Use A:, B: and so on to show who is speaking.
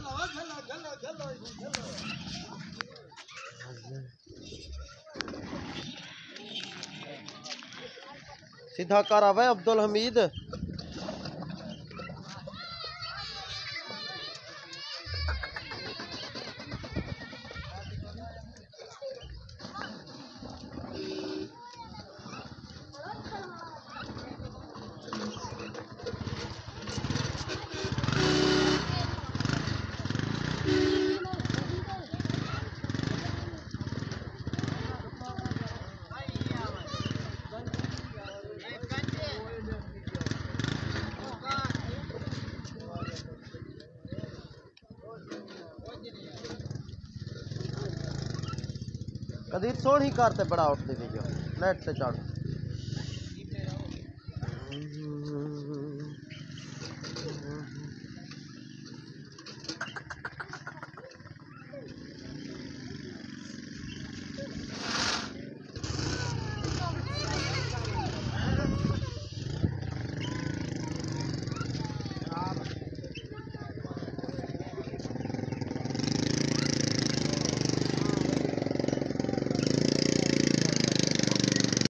A: सीधा कर आवे अब्दुल हमीद ਕਦੀ ਸੋਹਣੀ ਕਰ ਤੇ ਬੜਾ ਉੱਠਦੀ ਸੀ ਜੋ ਲੈਟ ਤੇ ਚੜ੍ਹ